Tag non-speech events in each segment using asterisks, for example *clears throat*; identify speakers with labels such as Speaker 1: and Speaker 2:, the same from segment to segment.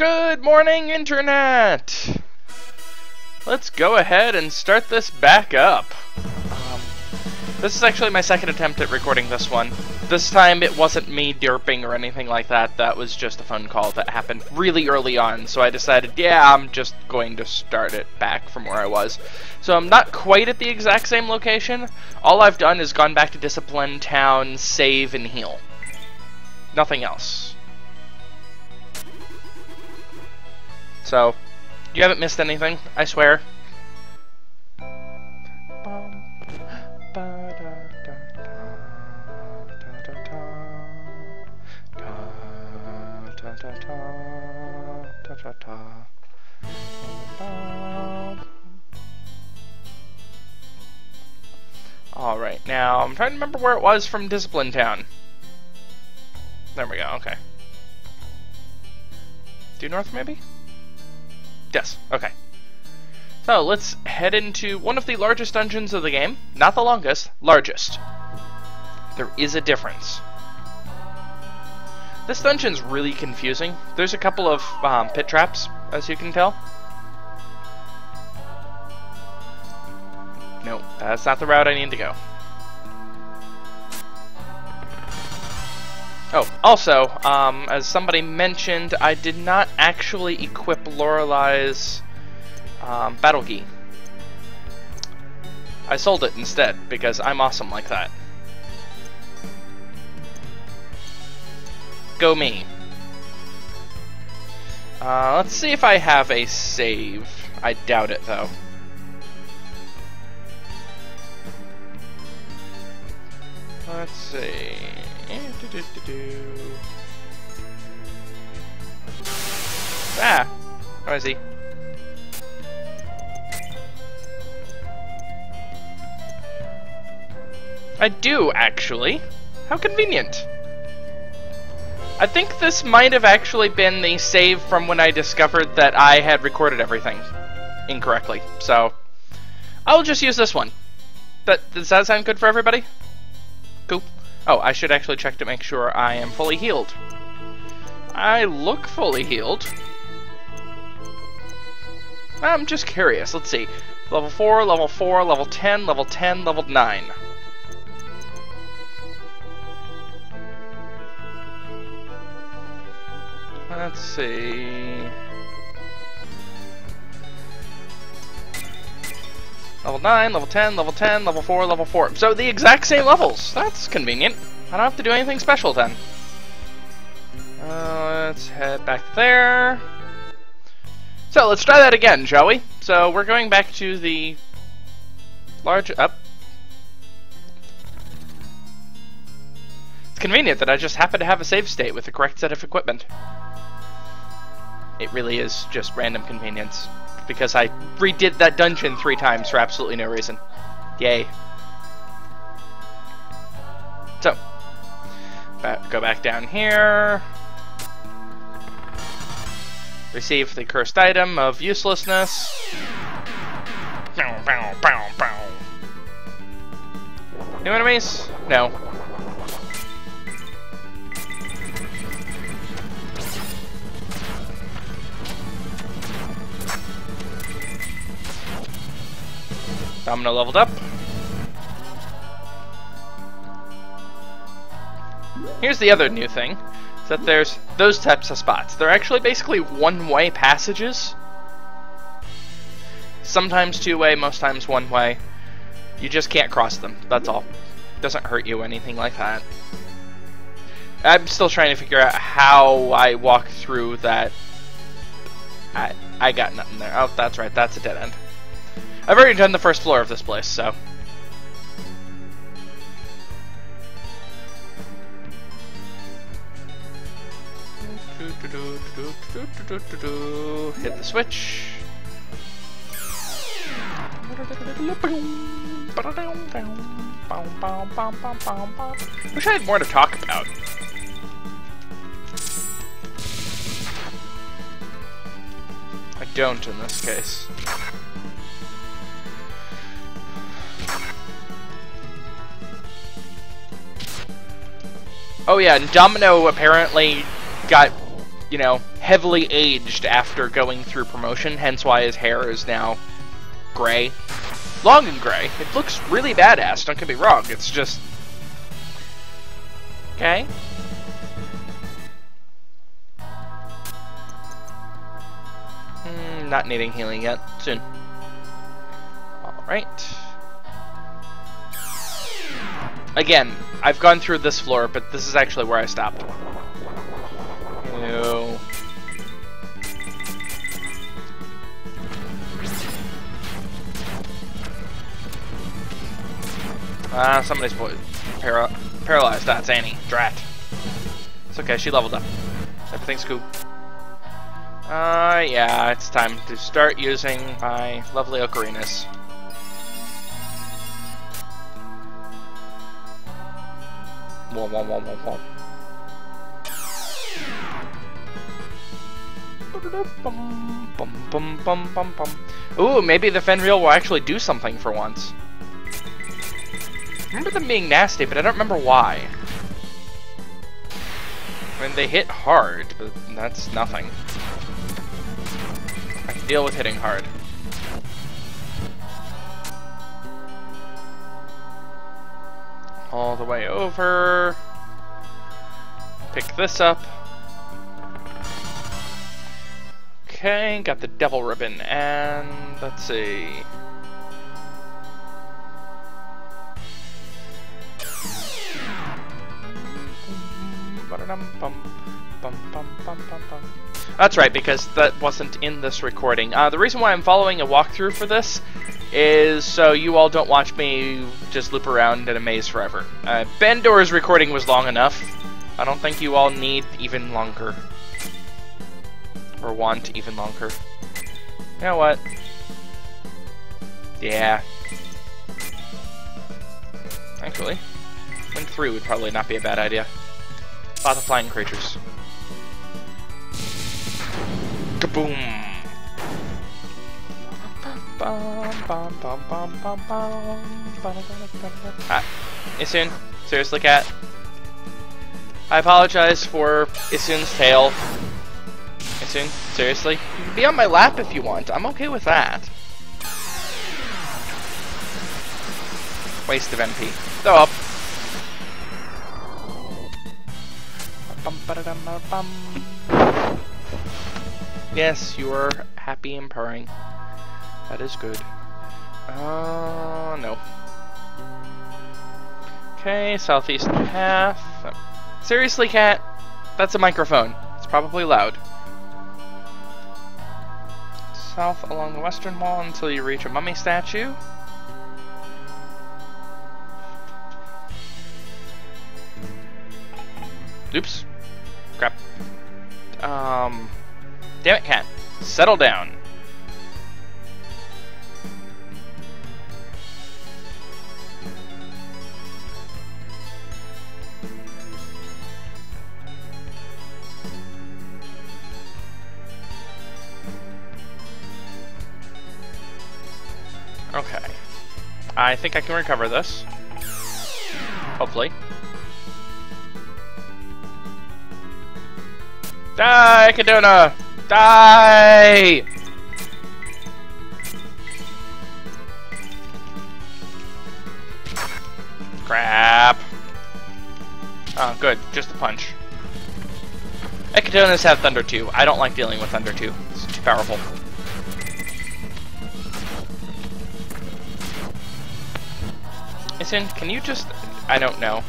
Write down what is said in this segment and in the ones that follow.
Speaker 1: Good morning, Internet! Let's go ahead and start this back up. Um, this is actually my second attempt at recording this one. This time it wasn't me derping or anything like that, that was just a phone call that happened really early on, so I decided, yeah, I'm just going to start it back from where I was. So I'm not quite at the exact same location. All I've done is gone back to Discipline Town, save, and heal. Nothing else. So, you haven't missed anything, I swear. Alright, now I'm trying to remember where it was from Discipline Town. There we go, okay. Due north, maybe? Yes, okay. So, let's head into one of the largest dungeons of the game. Not the longest, largest. There is a difference. This dungeon's really confusing. There's a couple of um, pit traps, as you can tell. No, that's not the route I need to go. Oh, also, um, as somebody mentioned, I did not actually equip Lorelei's um, battle gi. I sold it instead, because I'm awesome like that. Go me. Uh, let's see if I have a save. I doubt it, though. Let's see. Do, do, ah! How is he? I do, actually. How convenient. I think this might have actually been the save from when I discovered that I had recorded everything incorrectly. So, I'll just use this one. But does that sound good for everybody? Cool. Oh, I should actually check to make sure I am fully healed. I look fully healed. I'm just curious. Let's see. Level 4, level 4, level 10, level 10, level 9. Let's see... Level 9, level 10, level 10, level 4, level 4. So the exact same levels. That's convenient. I don't have to do anything special then. Uh, let's head back there. So let's try that again, shall we? So we're going back to the large up. It's convenient that I just happen to have a save state with the correct set of equipment. It really is just random convenience because I redid that dungeon three times for absolutely no reason. Yay. So, back, go back down here. Receive the cursed item of uselessness. New enemies? No. Domino leveled up. Here's the other new thing, is that there's those types of spots. They're actually basically one-way passages. Sometimes two-way, most times one-way. You just can't cross them, that's all. Doesn't hurt you, anything like that. I'm still trying to figure out how I walk through that. I, I got nothing there. Oh, that's right, that's a dead end. I've already done the first floor of this place, so. Hit the switch. Wish I had more to talk about. I don't in this case. Oh yeah, and Domino apparently got, you know, heavily aged after going through promotion, hence why his hair is now gray. Long and gray. It looks really badass, don't get me wrong. It's just... Okay. Mm, not needing healing yet. Soon. Alright. Again, I've gone through this floor, but this is actually where I stopped. Ew. Ah, uh, somebody's para paralyzed. That's Annie. Drat. It's okay, she leveled up. Everything's cool. Uh, yeah, it's time to start using my lovely ocarinas. Whoa, whoa, whoa, whoa, whoa. Ooh, maybe the Fenrir will actually do something for once. I remember them being nasty, but I don't remember why. I mean, they hit hard, but that's nothing. I can deal with hitting hard. All the way over. Pick this up. Okay, got the devil ribbon, and let's see. That's right, because that wasn't in this recording. Uh, the reason why I'm following a walkthrough for this is so you all don't watch me just loop around in a maze forever. Uh, Bandor's recording was long enough. I don't think you all need even longer. Or want even longer. You know what? Yeah. Actually, Wind 3 would probably not be a bad idea. Lots of flying creatures. Kaboom! Ah, Isun, seriously, cat. I apologize for Isun's tail. Isun, seriously? You can be on my lap if you want. I'm okay with that. Waste of MP. Go up. Yes, you are happy and purring. That is good. Uh, no. Okay, southeast path. Seriously, cat? That's a microphone. It's probably loud. South along the western wall until you reach a mummy statue. Oops. Crap. Um. Damn it, cat. Settle down. Okay. I think I can recover this. Hopefully. Die, Kaduna! Die! Crap. Oh, good. Just a punch. Echidonas have Thunder 2. I don't like dealing with Thunder 2. It's too powerful. Mason, can you just, I don't know,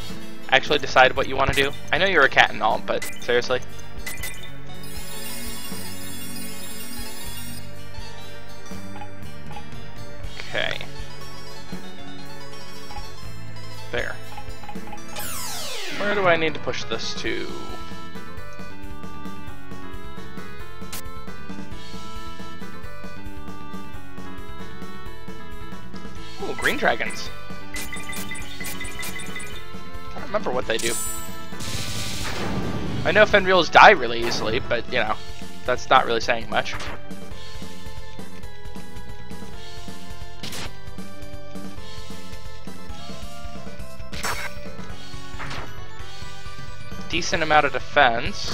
Speaker 1: actually decide what you want to do? I know you're a cat and all, but seriously? Okay. There. Where do I need to push this to? Ooh, green dragons remember what they do. I know Fenrils die really easily, but, you know, that's not really saying much. Decent amount of defense.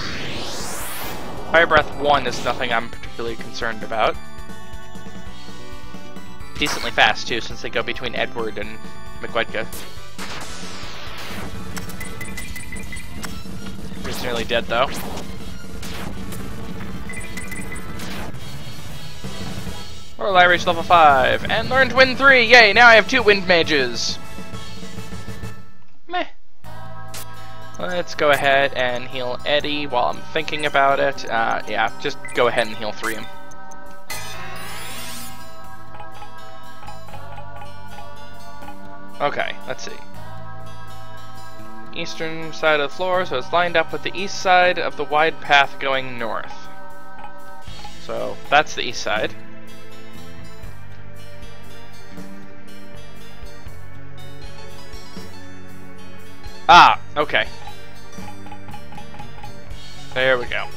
Speaker 1: Fire Breath 1 is nothing I'm particularly concerned about. Decently fast, too, since they go between Edward and McWedka. Nearly dead, though. Or I reached level 5, and learned Wind 3! Yay, now I have two Wind Mages! Meh. Let's go ahead and heal Eddie while I'm thinking about it. Uh, yeah, just go ahead and heal Threum. Okay, let's see. Eastern side of the floor, so it's lined up with the east side of the wide path going north. So, that's the east side. Ah, okay. There we go.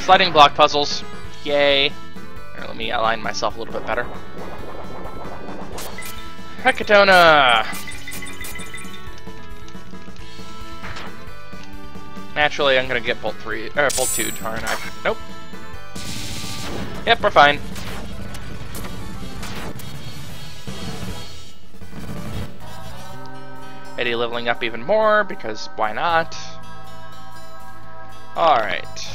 Speaker 1: Sliding block puzzles. Yay. Here, let me align myself a little bit better. Hecatona! Naturally, I'm gonna get Bolt 3, or Bolt 2, aren't I? Nope. Yep, we're fine. Eddie leveling up even more, because why not? Alright.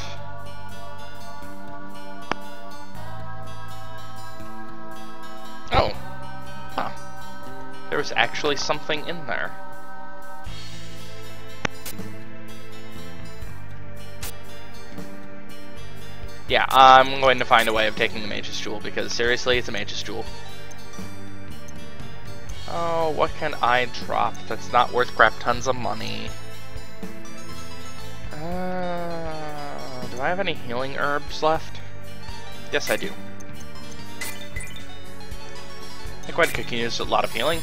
Speaker 1: Oh. Huh. There was actually something in there. Yeah, I'm going to find a way of taking the Mage's Jewel, because seriously, it's a Mage's Jewel. Oh, what can I drop that's not worth crap tons of money? Uh, do I have any healing herbs left? Yes, I do. I Wedka can use a lot of healing.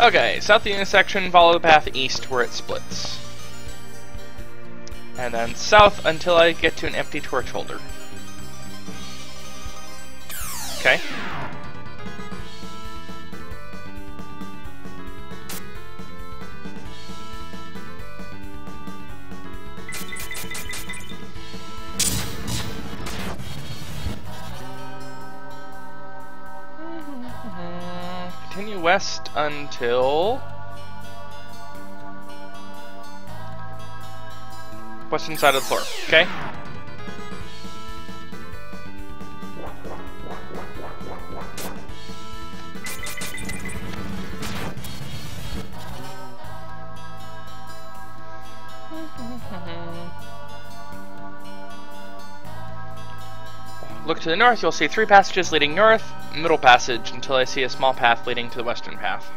Speaker 1: Okay, south the intersection, follow the path east where it splits. And then south until I get to an empty torch holder. Okay. Until... western side of the floor, okay? Look to the north, you'll see three passages leading north, middle passage, until I see a small path leading to the western path.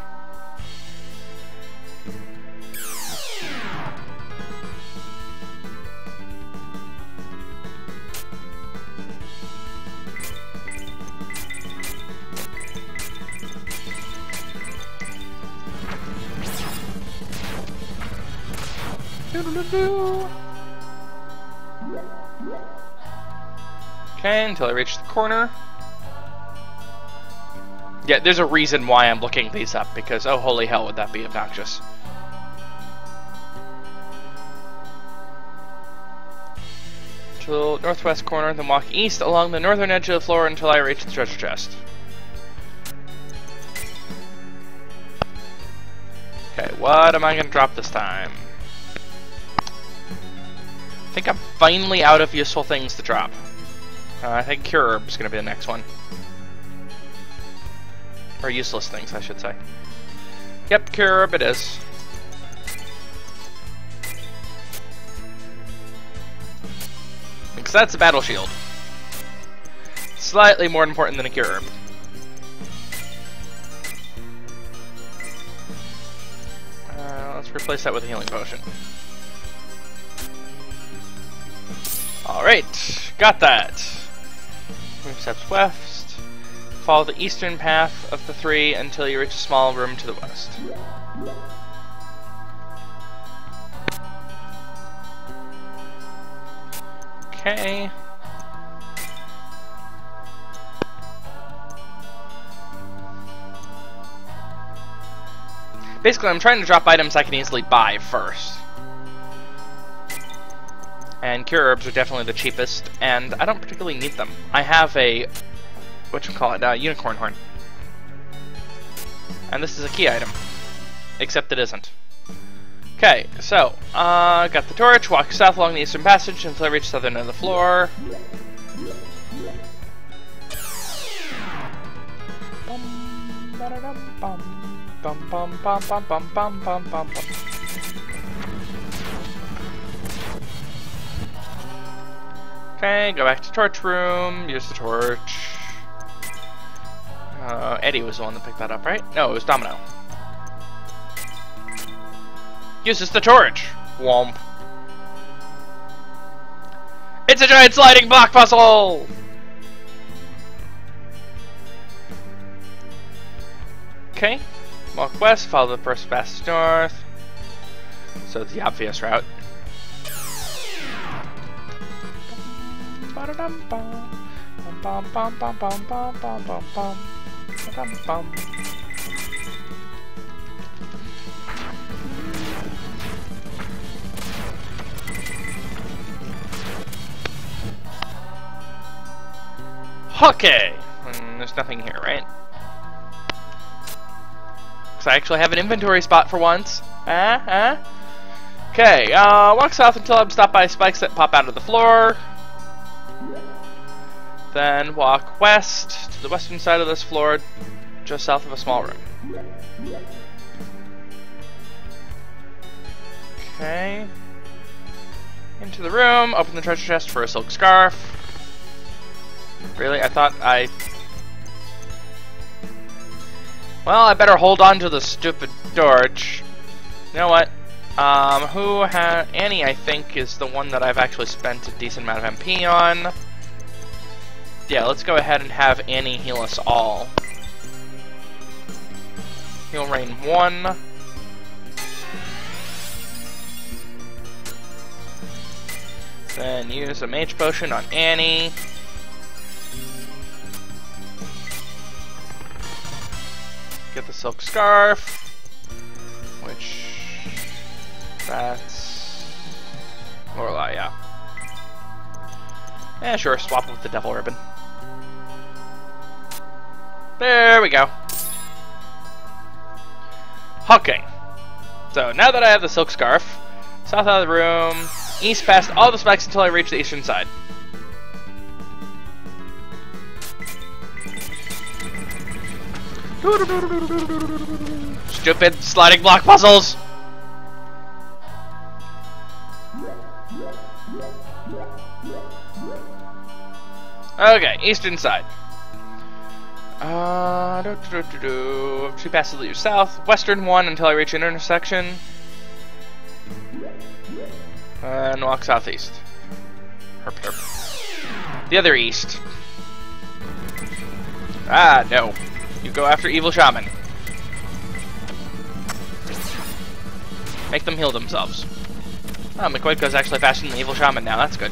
Speaker 1: Okay, until I reach the corner. Yeah, there's a reason why I'm looking these up, because oh holy hell would that be obnoxious. To the northwest corner, then walk east along the northern edge of the floor until I reach the treasure chest. Okay, what am I gonna drop this time? I think I'm finally out of useful things to drop. Uh, I think Cure Herb is going to be the next one. Or useless things, I should say. Yep, Cure Herb it is. Because that's a battle shield. Slightly more important than a Cure Herb. Uh, let's replace that with a healing potion. Alright, got that move steps west. Follow the eastern path of the three until you reach a small room to the west. Okay. Basically, I'm trying to drop items I can easily buy first. And cure herbs are definitely the cheapest, and I don't particularly need them. I have a, what you call it, uh, unicorn horn. And this is a key item. Except it isn't. Okay, so, uh, got the torch, walk south along the eastern passage until I reach southern end of the floor. Bum, Okay, go back to torch room, use the torch. Uh, Eddie was the one that picked that up, right? No, it was Domino. Uses the torch! Womp. It's a giant sliding block puzzle! Okay, walk west, follow the first fastest north. So it's the obvious route. Okay! Mm, there's nothing here, right? Because I actually have an inventory spot for once. Uh, uh. Okay, uh, walk south until I'm stopped by spikes that pop out of the floor. Then walk west to the western side of this floor, just south of a small room. Okay. Into the room, open the treasure chest for a silk scarf. Really? I thought I... Well, I better hold on to the stupid torch. You know what? Um, who ha- Annie, I think, is the one that I've actually spent a decent amount of MP on. Yeah, let's go ahead and have Annie heal us all. Heal Rain 1. Then use a Mage Potion on Annie. Get the silk scarf, which that's Lorelei, yeah. Yeah, sure, swap with the devil ribbon. There we go. Okay. So now that I have the silk scarf, south out of the room, east past all the spikes until I reach the eastern side. Stupid sliding block puzzles! Okay, eastern side. Uh, do. Two passes lead south. Western one until I reach an intersection. And walk southeast. Herp, herp. The other east. Ah, no. You go after Evil Shaman. Make them heal themselves. Oh, McQuaidco's actually faster than the Evil Shaman now, that's good.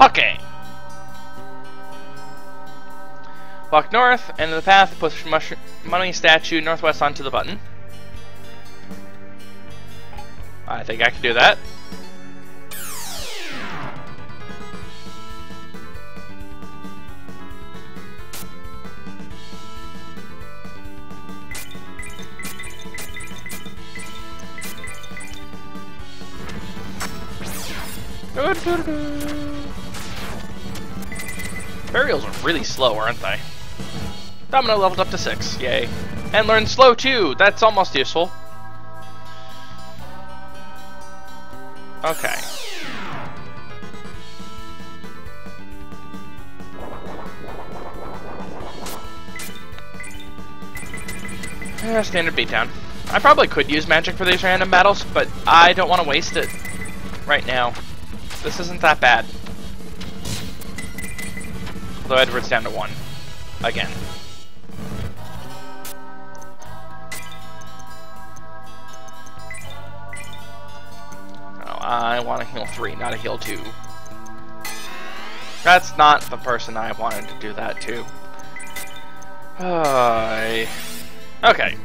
Speaker 1: Okay. Walk north, of the path, push mummy statue northwest onto the button. I think I can do that. Burials are really slow, aren't they? Domino leveled up to 6, yay. And learned slow too, that's almost useful. Okay. Yeah, standard beatdown. I probably could use magic for these random battles, but I don't want to waste it right now. This isn't that bad. Although Edward's down to one. Again. I want to heal 3, not a heal 2. That's not the person I wanted to do that to. Uh, okay.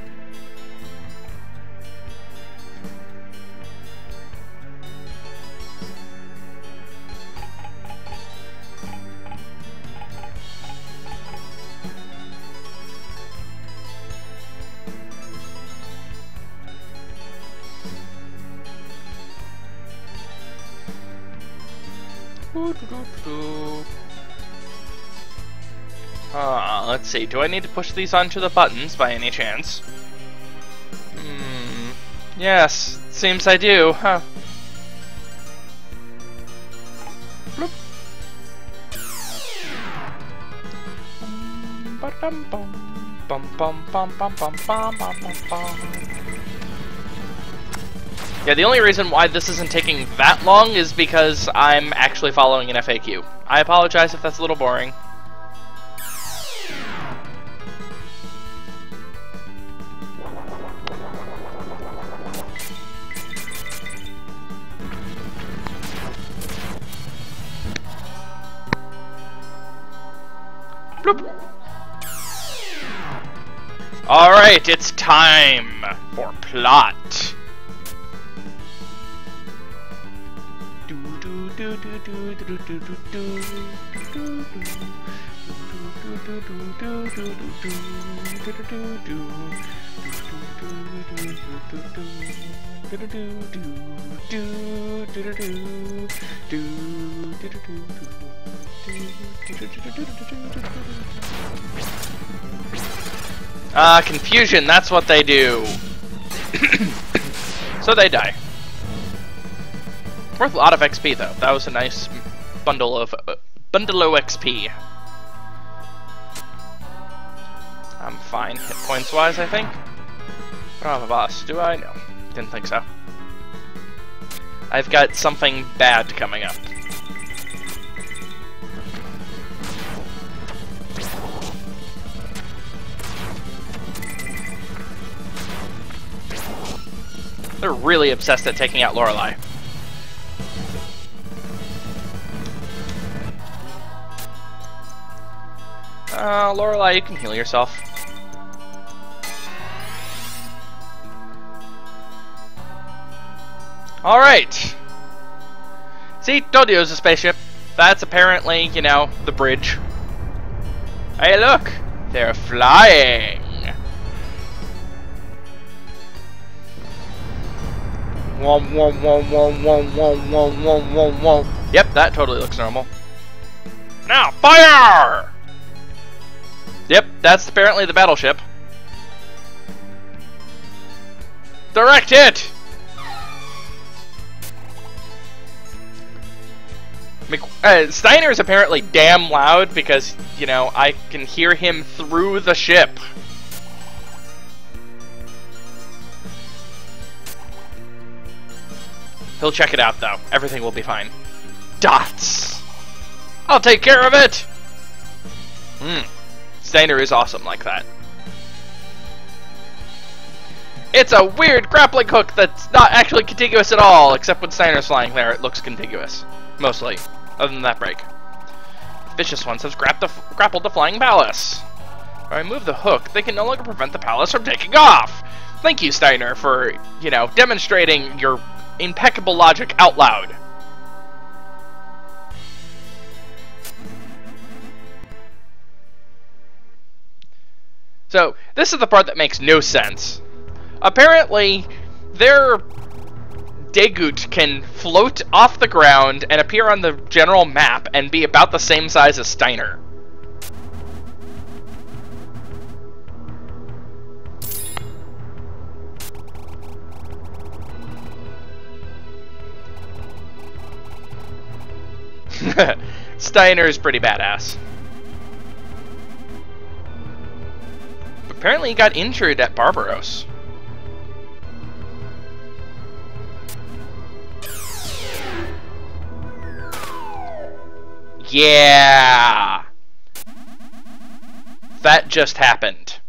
Speaker 1: see, do I need to push these onto the buttons by any chance? Hmm. Yes, seems I do, huh? Yeah, the only reason why this isn't taking that long is because I'm actually following an FAQ. I apologize if that's a little boring. Alright, it's time for plot. Uh, confusion, that's what they do. *coughs* so they die. Worth a lot of XP though. That was a nice bundle of uh, bundle of XP. I'm fine hit points wise, I think. I don't have a boss, do I? No, didn't think so. I've got something bad coming up. They're really obsessed at taking out Lorelei. Uh, Lorelei, you can heal yourself. Alright! See, told you it was a spaceship. That's apparently, you know, the bridge. Hey look! They're flying! Wom wom wom wom wom wom wom wom wom wom. Yep, that totally looks normal. Now, fire! Yep, that's apparently the battleship. Direct hit! Uh, Steiner is apparently damn loud because, you know, I can hear him through the ship. He'll check it out, though. Everything will be fine. Dots! I'll take care of it! Hmm. Steiner is awesome like that. It's a weird grappling hook that's not actually contiguous at all, except when Steiner's flying there, it looks contiguous. Mostly. Other than that break. Vicious ones have the, grappled the flying palace. If I remove the hook, they can no longer prevent the palace from taking off! Thank you, Steiner, for, you know, demonstrating your impeccable logic out loud. So, this is the part that makes no sense. Apparently, their Degut can float off the ground and appear on the general map and be about the same size as Steiner. *laughs* Steiner is pretty badass. Apparently he got injured at Barbaros. Yeah! That just happened.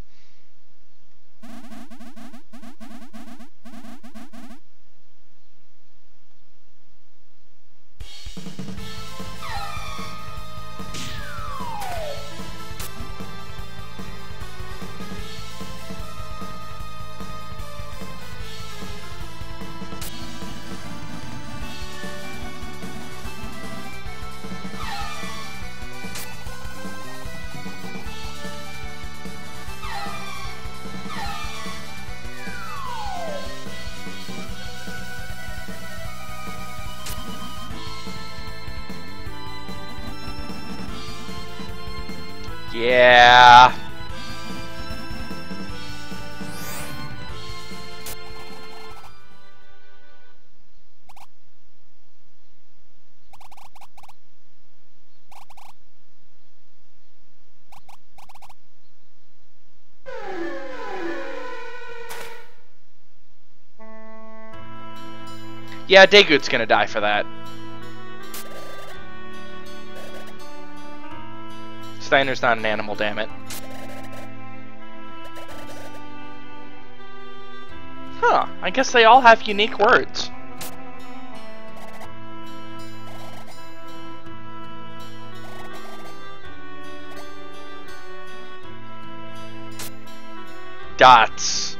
Speaker 1: Yeah. Yeah, Dagut's gonna die for that. Steiner's not an animal, damn it. Huh, I guess they all have unique words. Dots.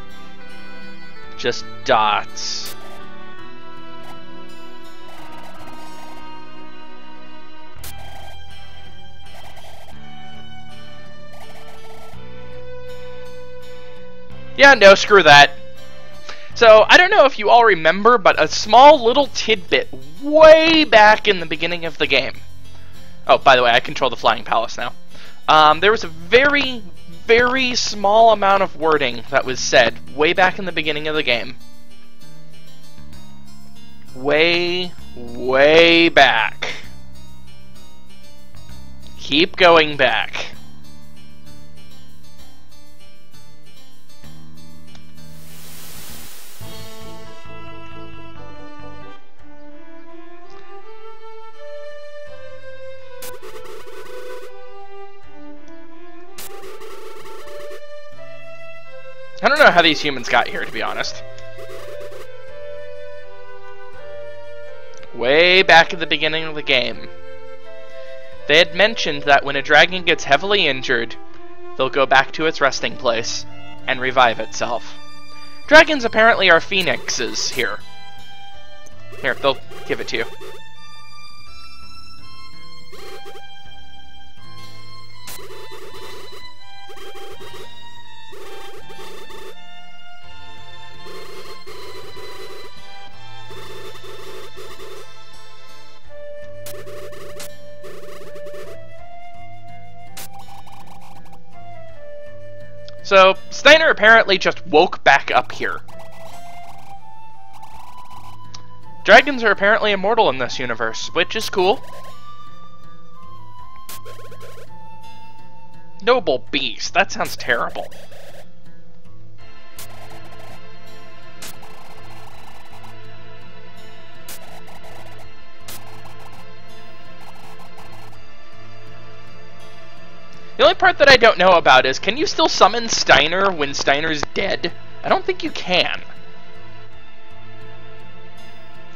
Speaker 1: Just dots. Yeah, no, screw that. So, I don't know if you all remember, but a small little tidbit way back in the beginning of the game. Oh, by the way, I control the Flying Palace now. Um, there was a very, very small amount of wording that was said way back in the beginning of the game. Way, way back. Keep going back. I don't know how these humans got here, to be honest. Way back at the beginning of the game, they had mentioned that when a dragon gets heavily injured, they'll go back to its resting place and revive itself. Dragons apparently are phoenixes here. Here, they'll give it to you. So, Steiner apparently just woke back up here. Dragons are apparently immortal in this universe, which is cool. Noble beast, that sounds terrible. The only part that I don't know about is, can you still summon Steiner when Steiner's dead? I don't think you can.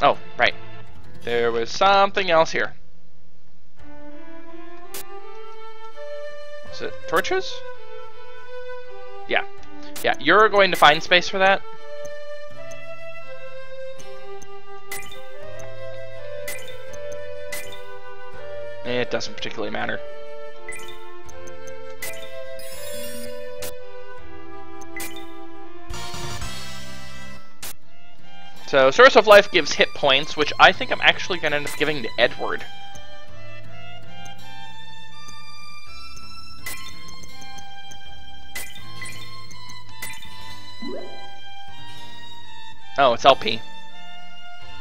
Speaker 1: Oh, right. There was something else here. Is it torches? Yeah. Yeah, you're going to find space for that? Eh, it doesn't particularly matter. So, Source of Life gives hit points, which I think I'm actually going to end up giving to Edward. Oh, it's LP.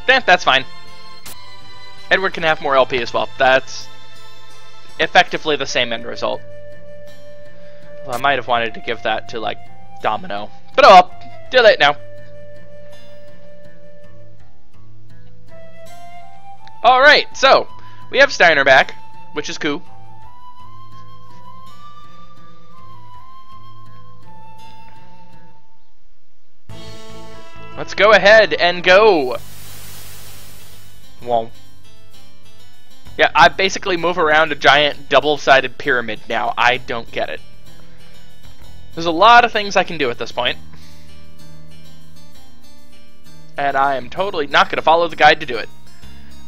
Speaker 1: Eh, that's fine. Edward can have more LP as well. That's effectively the same end result. Well, I might have wanted to give that to, like, Domino. But oh well, too late now. Alright, so, we have Steiner back, which is cool. Let's go ahead and go. Whoa. Yeah, I basically move around a giant double-sided pyramid now. I don't get it. There's a lot of things I can do at this point. And I am totally not going to follow the guide to do it.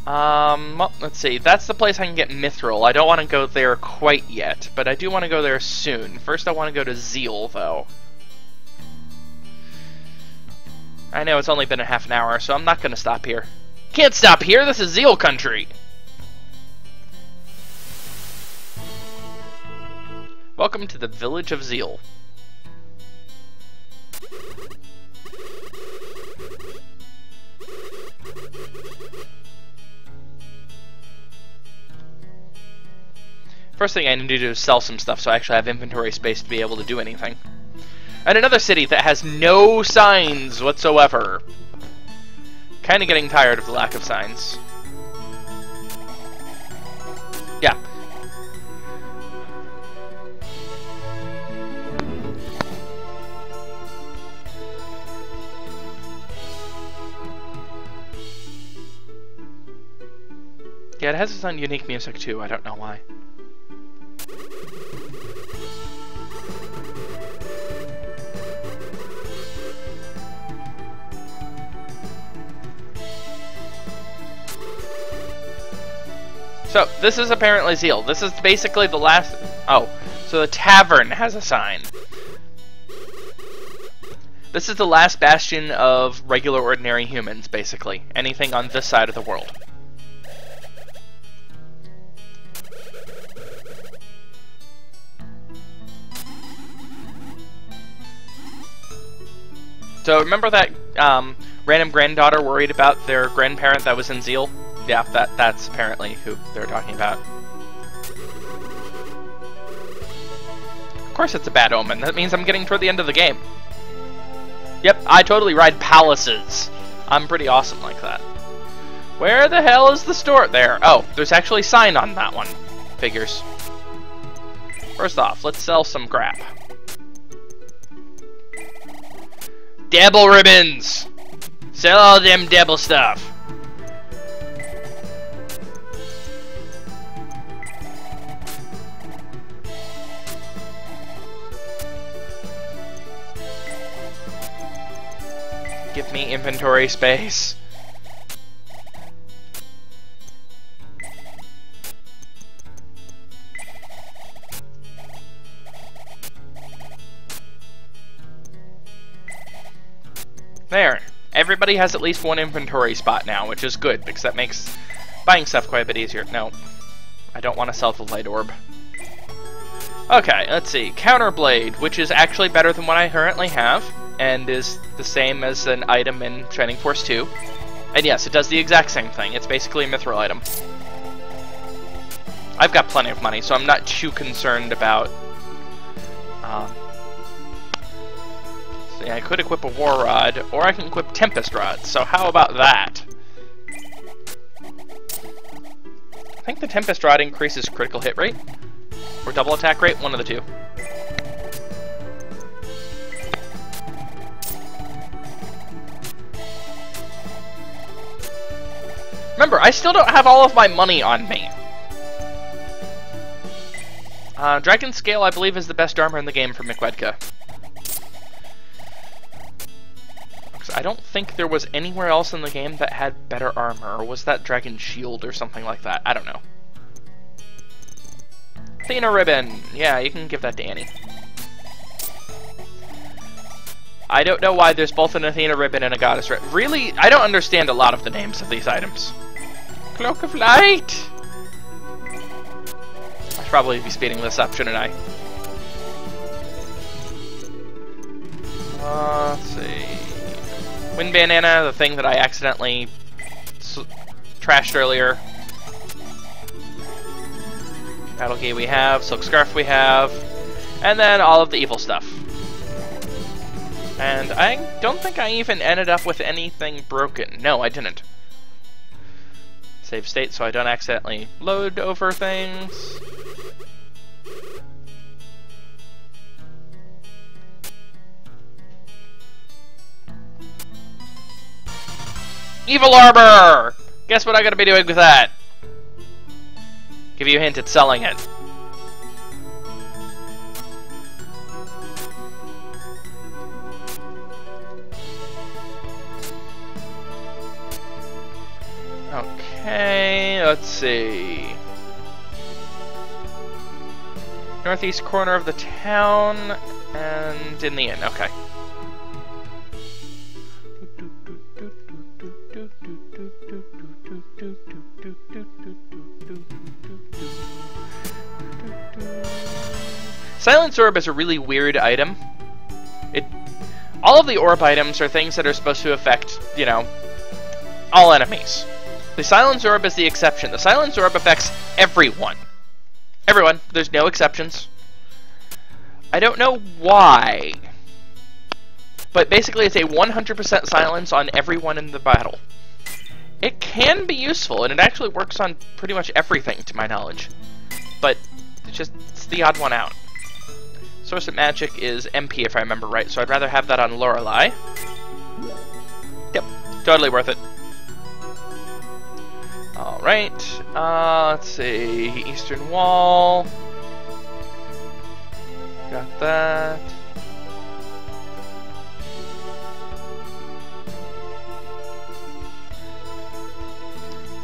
Speaker 1: Um, well, let's see. That's the place I can get Mithril. I don't want to go there quite yet, but I do want to go there soon. First, I want to go to Zeal, though. I know it's only been a half an hour, so I'm not going to stop here. Can't stop here! This is Zeal country! Welcome to the village of Zeal. First thing I need to do is sell some stuff so I actually have inventory space to be able to do anything. And another city that has no signs whatsoever. Kinda getting tired of the lack of signs. Yeah. Yeah, it has its own unique music too, I don't know why. So, this is apparently Zeal. This is basically the last... Oh, so the tavern has a sign. This is the last bastion of regular, ordinary humans, basically. Anything on this side of the world. So remember that um, random granddaughter worried about their grandparent that was in Zeal? Yeah, that that's apparently who they're talking about. Of course it's a bad omen. That means I'm getting toward the end of the game. Yep, I totally ride palaces. I'm pretty awesome like that. Where the hell is the store? There. Oh, there's actually a sign on that one. Figures. First off, let's sell some crap. Dabble ribbons! Sell all them dabble stuff. Give me inventory space. There. Everybody has at least one inventory spot now, which is good, because that makes buying stuff quite a bit easier. No. I don't want to sell the light orb. Okay, let's see. Counterblade, which is actually better than what I currently have and is the same as an item in Shining Force 2. And yes, it does the exact same thing. It's basically a mithril item. I've got plenty of money, so I'm not too concerned about... Um, see, I could equip a War Rod, or I can equip Tempest Rod, so how about that? I think the Tempest Rod increases critical hit rate, or double attack rate, one of the two. Remember, I still don't have all of my money on me. Uh, Dragon Scale, I believe, is the best armor in the game for Miquedka. I don't think there was anywhere else in the game that had better armor, or was that Dragon Shield or something like that? I don't know. Athena Ribbon! Yeah, you can give that to Annie. I don't know why there's both an Athena Ribbon and a Goddess Ribbon. Really, I don't understand a lot of the names of these items. Cloak of Light! I should probably be speeding this up, shouldn't I? Uh, let's see. Wind Bandana, the thing that I accidentally trashed earlier. Key we have, Silk Scarf we have, and then all of the evil stuff. And I don't think I even ended up with anything broken. No, I didn't save state so I don't accidentally load over things. Evil Armor! Guess what I'm gonna be doing with that? Give you a hint, at selling it. Okay, let's see. Northeast corner of the town and in the inn. Okay. Silence Orb is a really weird item. It, all of the orb items are things that are supposed to affect, you know, all enemies. The Silence Orb is the exception. The Silence Orb affects everyone. Everyone. There's no exceptions. I don't know why. But basically it's a 100% silence on everyone in the battle. It can be useful, and it actually works on pretty much everything, to my knowledge. But it's just it's the odd one out. Source of Magic is MP, if I remember right, so I'd rather have that on Lorelei. Yep, totally worth it. Alright, uh, let's see, Eastern Wall. Got that.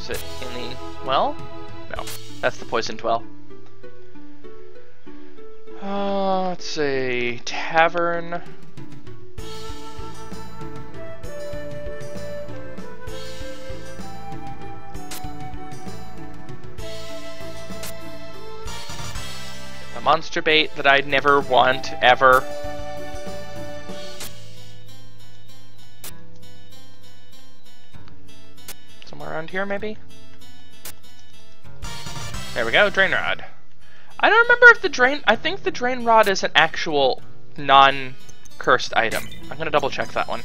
Speaker 1: Is it in the well? No, that's the poisoned well. Uh, let's see, tavern. A monster bait that I'd never want, ever. Somewhere around here, maybe? There we go, drain rod. I don't remember if the drain... I think the drain rod is an actual non-cursed item. I'm gonna double check that one.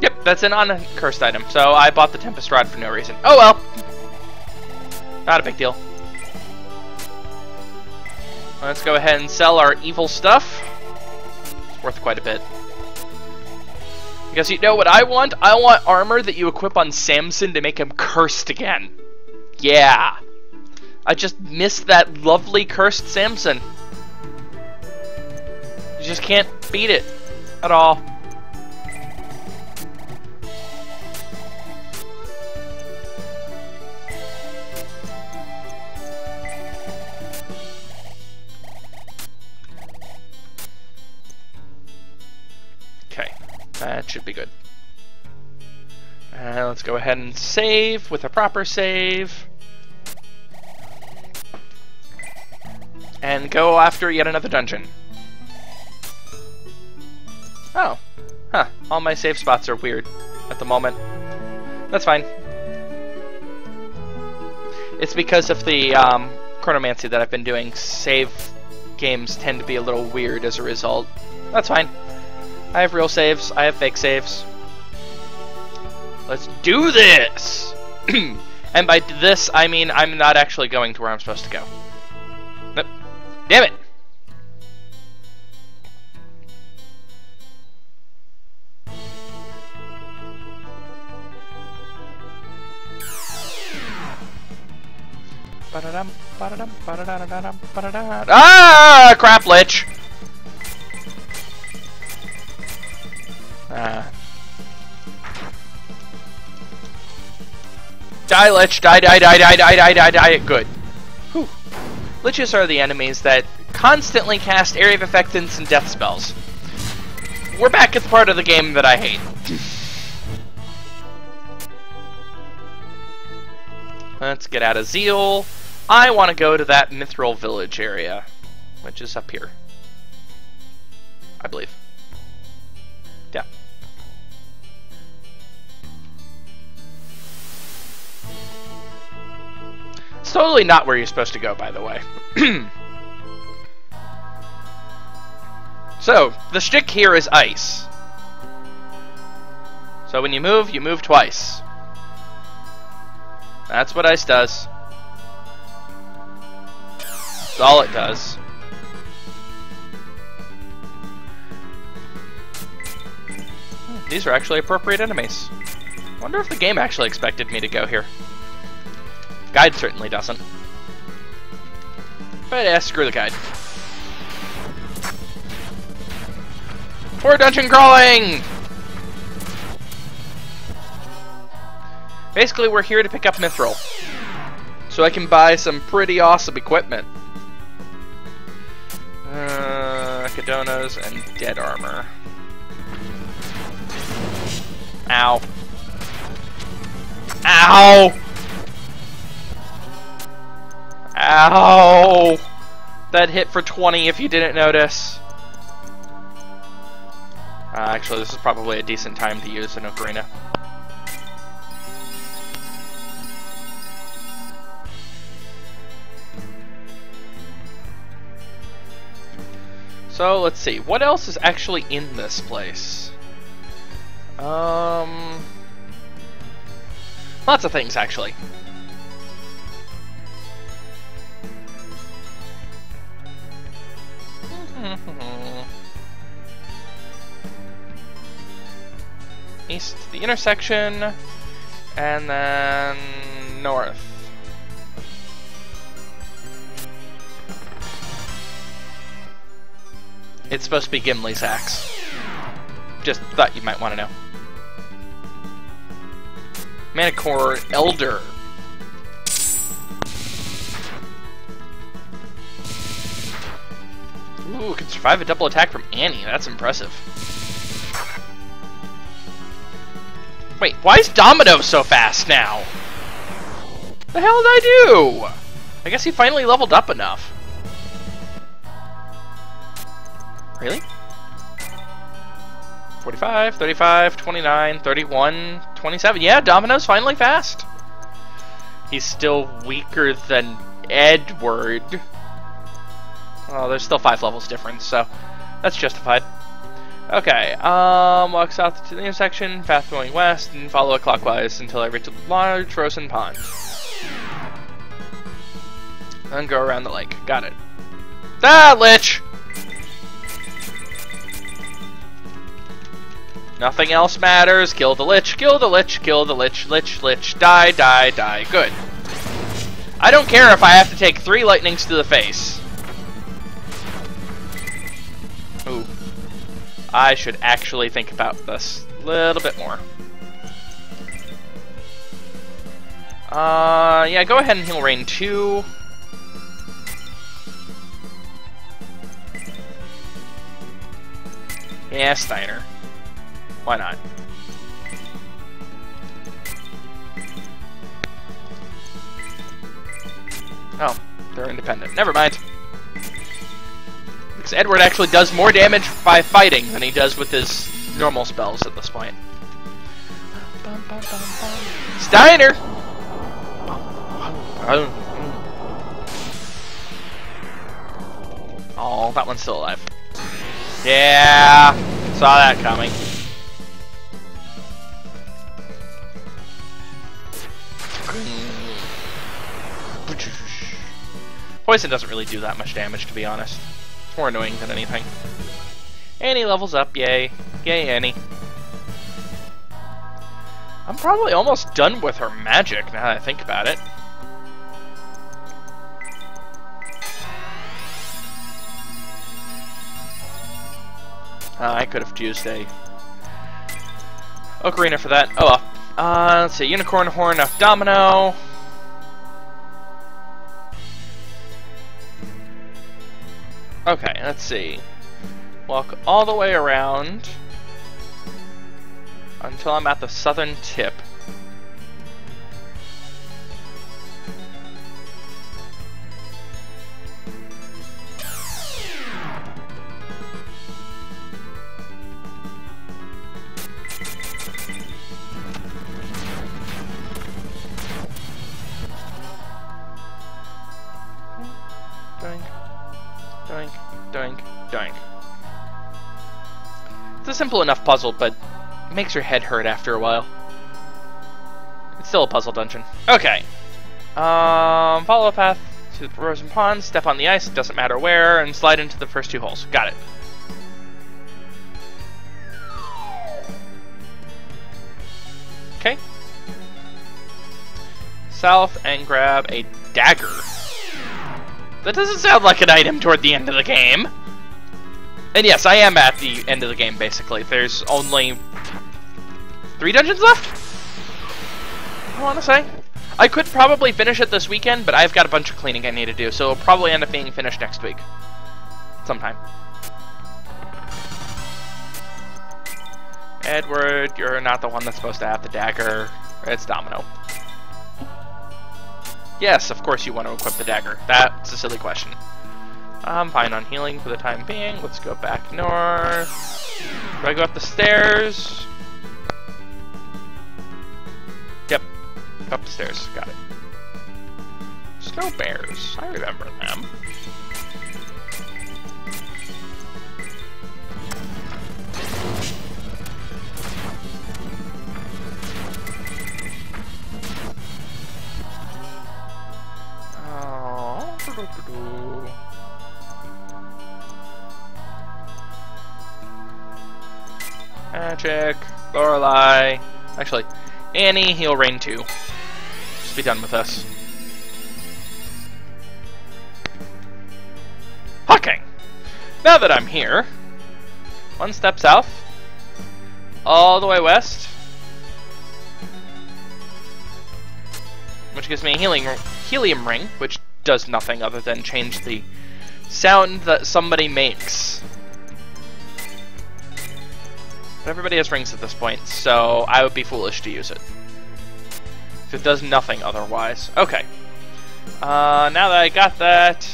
Speaker 1: Yep, that's an uncursed item, so I bought the Tempest Rod for no reason. Oh well! Not a big deal. Let's go ahead and sell our evil stuff. Worth quite a bit. Because you know what I want? I want armor that you equip on Samson to make him cursed again. Yeah. I just miss that lovely cursed Samson. You just can't beat it at all. That should be good. Let's go ahead and save with a proper save. And go after yet another dungeon. Oh. Huh. All my save spots are weird at the moment. That's fine. It's because of the um, chronomancy that I've been doing. Save games tend to be a little weird as a result. That's fine. I have real saves. I have fake saves. Let's do this! *clears throat* and by this, I mean I'm not actually going to where I'm supposed to go. Nope. Damn it! Ah! Crap, Lich! Uh, die, Lich! Die, die, die, die, die, die, die, die! Good. Whew. Liches are the enemies that constantly cast Area of Effectiveness and death spells. We're back at the part of the game that I hate. Let's get out of Zeal. I want to go to that Mithril Village area, which is up here. I believe. Totally not where you're supposed to go, by the way. *clears throat* so, the stick here is ice. So when you move, you move twice. That's what ice does. That's all it does. Hmm, these are actually appropriate enemies. wonder if the game actually expected me to go here. Guide certainly doesn't. But yeah, screw the guide. For dungeon crawling! Basically, we're here to pick up Mithril. So I can buy some pretty awesome equipment. Uh, Cadonas and Dead Armor. Ow. Ow! Ow! That hit for 20 if you didn't notice. Uh, actually, this is probably a decent time to use an ocarina. So, let's see. What else is actually in this place? Um... Lots of things, actually. East the intersection, and then north. It's supposed to be Gimli's axe. Just thought you might want to know. Manticore Elder. Ooh, can survive a double attack from Annie. That's impressive. Wait, why is Domino so fast now? The hell did I do? I guess he finally leveled up enough. Really? 45, 35, 29, 31, 27. Yeah, Domino's finally fast. He's still weaker than Edward. Oh, there's still five levels difference, so that's justified. Okay, um, walk south to the intersection, path going west, and follow it clockwise until I reach a large frozen pond. Then go around the lake. Got it. Ah, Lich! Nothing else matters. Kill the Lich, kill the Lich, kill the Lich, Lich, Lich, die, die, die. Good. I don't care if I have to take three lightnings to the face. I should actually think about this a little bit more. Uh, yeah, go ahead and heal Rain 2. Yeah, Steiner. Why not? Oh, they're independent. Never mind. Because Edward actually does more damage by fighting than he does with his normal spells at this point. Steiner! Oh, that one's still alive. Yeah, saw that coming. Poison doesn't really do that much damage, to be honest. More annoying than anything. Annie levels up, yay. Yay, Annie. I'm probably almost done with her magic, now that I think about it. Uh, I could have used a Ocarina for that. Oh well. Uh, let's see, Unicorn Horn of Domino. Okay, let's see. Walk all the way around until I'm at the southern tip. It's a simple enough puzzle, but it makes your head hurt after a while. It's still a puzzle dungeon. Okay. Um, follow a path to the frozen pond, step on the ice, doesn't matter where, and slide into the first two holes. Got it. Okay. South and grab a dagger. That doesn't sound like an item toward the end of the game. And yes, I am at the end of the game, basically. There's only three dungeons left? I want to say. I could probably finish it this weekend, but I've got a bunch of cleaning I need to do, so it'll probably end up being finished next week. Sometime. Edward, you're not the one that's supposed to have the dagger. It's Domino. Yes, of course you want to equip the dagger. That's a silly question. I'm fine on healing for the time being. Let's go back north. Do I go up the stairs? Yep. Up the stairs. Got it. Snow bears. I remember them. Oh. Magic, Lorelei. Actually, Annie, heal rain too. Just be done with us. Okay. Now that I'm here, one step south, all the way west, which gives me a healing helium ring, which does nothing other than change the sound that somebody makes. But everybody has rings at this point, so I would be foolish to use it. If It does nothing otherwise. Okay. Uh, now that I got that...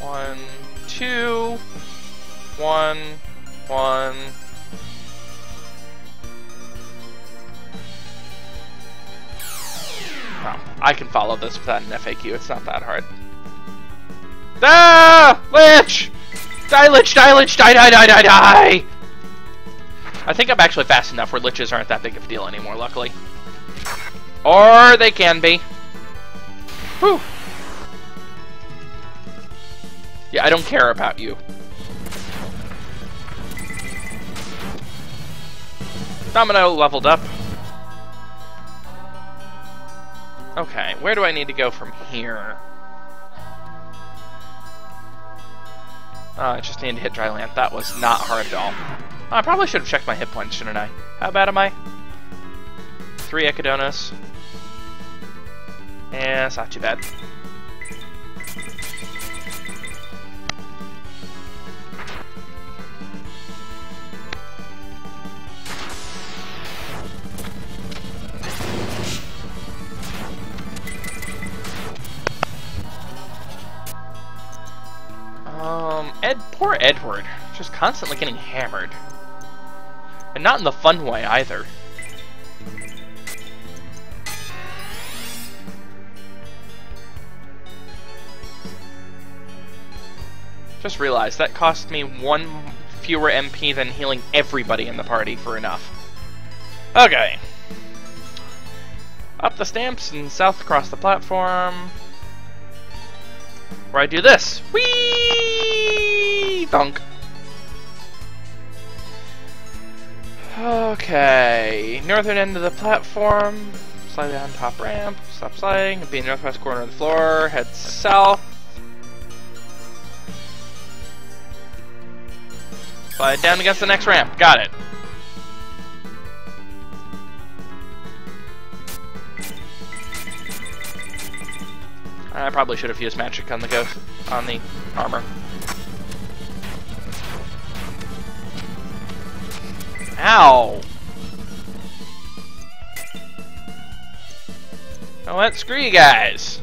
Speaker 1: One, two, one, one. I can follow this without an FAQ, it's not that hard. Ah! Lich! Die, Lich, die, Lich, die, die, die, die, die! I think I'm actually fast enough where Liches aren't that big of a deal anymore, luckily. Or they can be. Whew. Yeah, I don't care about you. Domino leveled up. Okay, where do I need to go from here? Oh, I just need to hit dry land. That was not hard at all. Oh, I probably should have checked my hit points, shouldn't I? How bad am I? Three Echidnas. Yeah, it's not too bad. Poor Edward, just constantly getting hammered. And not in the fun way, either. Just realized that cost me one fewer MP than healing everybody in the party for enough. Okay. Up the stamps and south across the platform. Where I do this. Whee! Thunk. Okay. Northern end of the platform. Slide down top ramp. Stop sliding. Be northwest corner of the floor. Head south. Slide down against the next ramp. Got it. I probably should have used magic on the ghost on the armor. Ow! Oh, what? Screw you guys!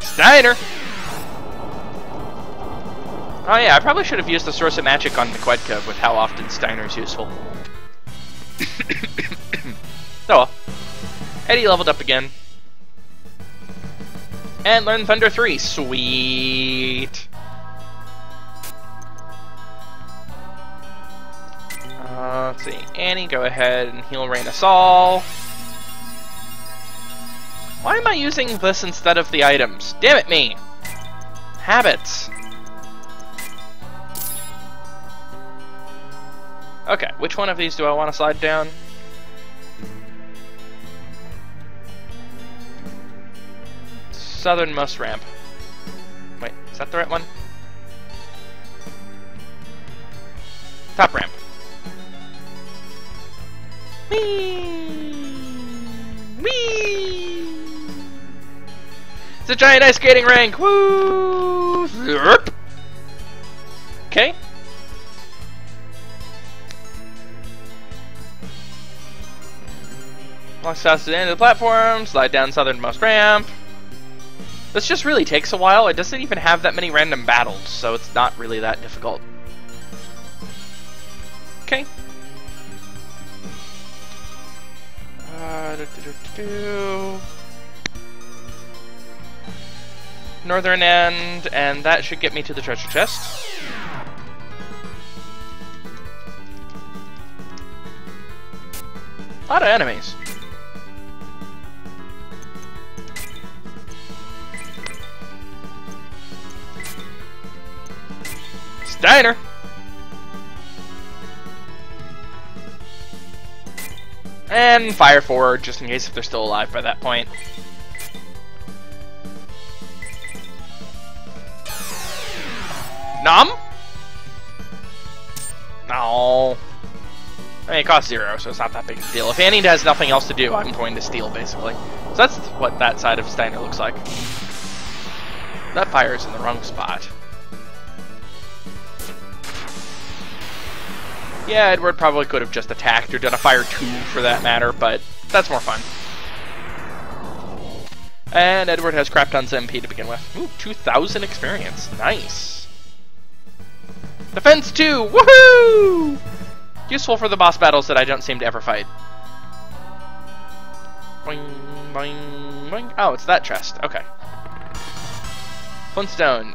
Speaker 1: Steiner! Oh yeah, I probably should have used the Source of Magic on the Niquedka with how often Steiner's useful. *coughs* oh. Eddie leveled up again. And learned Thunder 3. Sweet! Uh, let's see. Annie, go ahead and heal Rain us all. Why am I using this instead of the items? Damn it me! Habits. Okay, which one of these do I want to slide down? Southernmost ramp. Wait, is that the right one? Top ramp. Whee! Whee! It's a giant ice skating rink! Woo! Okay. Walk south to the end of the platform, slide down southernmost ramp. This just really takes a while. It doesn't even have that many random battles, so it's not really that difficult. Okay. Uh, do, do, do, Northern end, and that should get me to the treasure chest. A lot of enemies. Steiner! And fire forward, just in case if they're still alive by that point. Nom? No. I mean, it costs zero, so it's not that big a deal. If Annie has nothing else to do, I'm going to steal, basically. So that's what that side of Steiner looks like. That fire is in the wrong spot. Yeah, Edward probably could have just attacked or done a fire 2 for that matter, but that's more fun. And Edward has crap tons MP to begin with. Ooh, 2,000 experience. Nice. Defense 2! Woohoo! Useful for the boss battles that I don't seem to ever fight. Boing, boing, boing. Oh, it's that chest. Okay. Flintstone.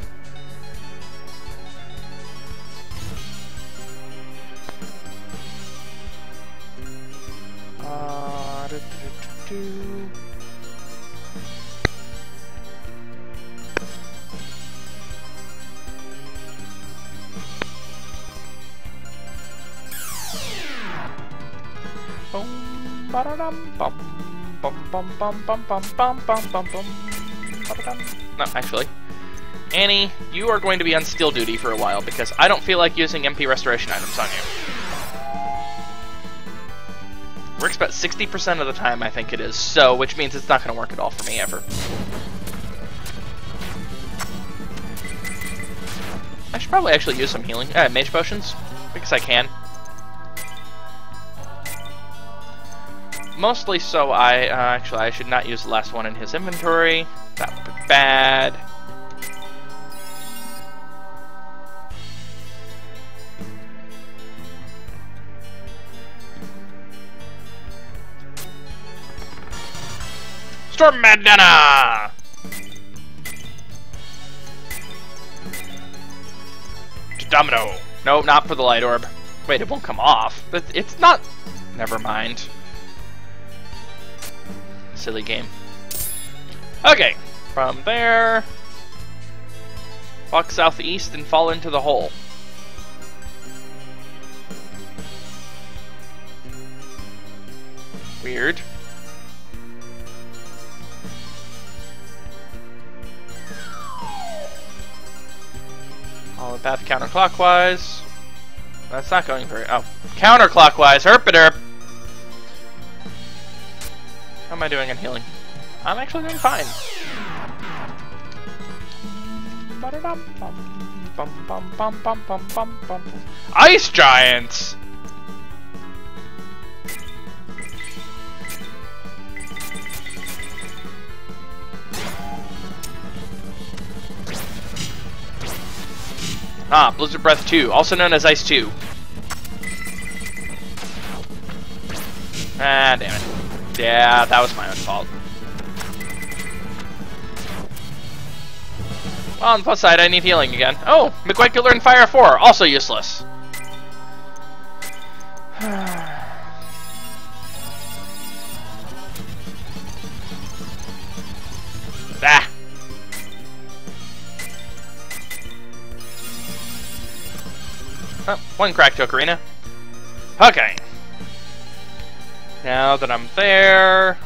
Speaker 1: do, do, No, actually. Annie, you are going to be on steal duty for a while because I don't feel like using MP restoration items on you. Works about 60% of the time, I think it is. So, which means it's not going to work at all for me ever. I should probably actually use some healing, uh, mage potions, because I can. Mostly so I, uh, actually I should not use the last one in his inventory. That would be bad. Storm Madonna! Domino. No, not for the light orb. Wait, it won't come off. It's not... Never mind. Silly game. Okay, from there... Walk southeast and fall into the hole. Weird. The path counterclockwise. That's not going very... Oh. Counterclockwise! Herp How am I doing in healing? I'm actually doing fine. Ice Giants! Ah, Blizzard Breath 2, also known as Ice 2. Ah, damn it. Yeah, that was my own fault. Well, on the plus side, I need healing again. Oh, McQuake could learn Fire 4, also useless. One cracked ocarina. Okay. Now that I'm there...